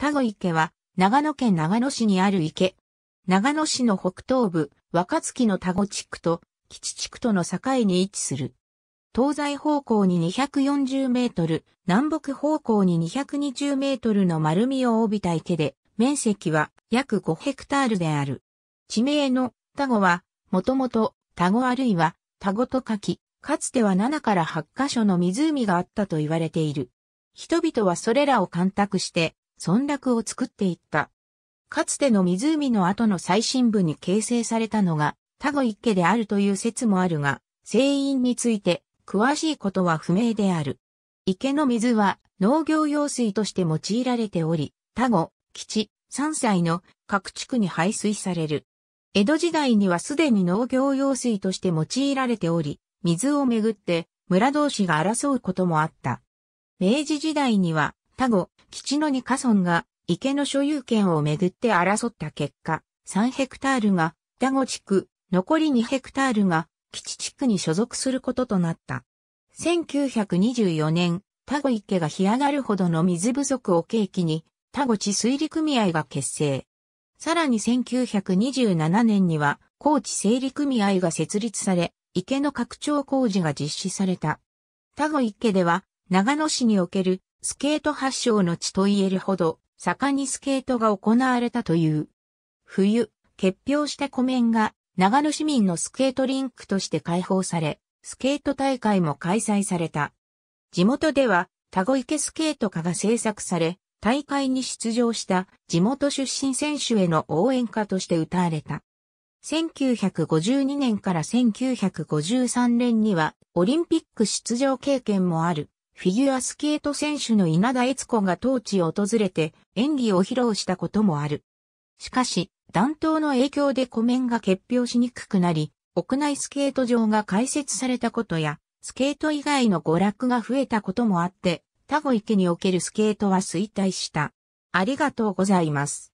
田子池は長野県長野市にある池。長野市の北東部、若月の田子地区と基地地区との境に位置する。東西方向に240メートル、南北方向に220メートルの丸みを帯びた池で、面積は約5ヘクタールである。地名の田子は、もともと田子あるいは田子と書き、かつては7から8カ所の湖があったと言われている。人々はそれらを干拓して、村落を作っていった。かつての湖の後の最深部に形成されたのが、田子一家であるという説もあるが、成因について詳しいことは不明である。池の水は農業用水として用いられており、田子、基地、山歳の各地区に排水される。江戸時代にはすでに農業用水として用いられており、水をめぐって村同士が争うこともあった。明治時代には、田子、基地の二家村が池の所有権をめぐって争った結果、3ヘクタールが田子地区、残り2ヘクタールが基地地区に所属することとなった。1924年、田子池が干上がるほどの水不足を契機に、田子地水利組合が結成。さらに1927年には、高知整理組合が設立され、池の拡張工事が実施された。田子池では、長野市におけるスケート発祥の地と言えるほど、盛んにスケートが行われたという。冬、結氷した湖面が長野市民のスケートリンクとして開放され、スケート大会も開催された。地元では、田子池スケート科が制作され、大会に出場した地元出身選手への応援歌として歌われた。1952年から1953年にはオリンピック出場経験もあるフィギュアスケート選手の稲田悦子が当地を訪れて演技を披露したこともある。しかし、暖冬の影響で湖面が結氷しにくくなり、屋内スケート場が開設されたことや、スケート以外の娯楽が増えたこともあって、田子池におけるスケートは衰退した。ありがとうございます。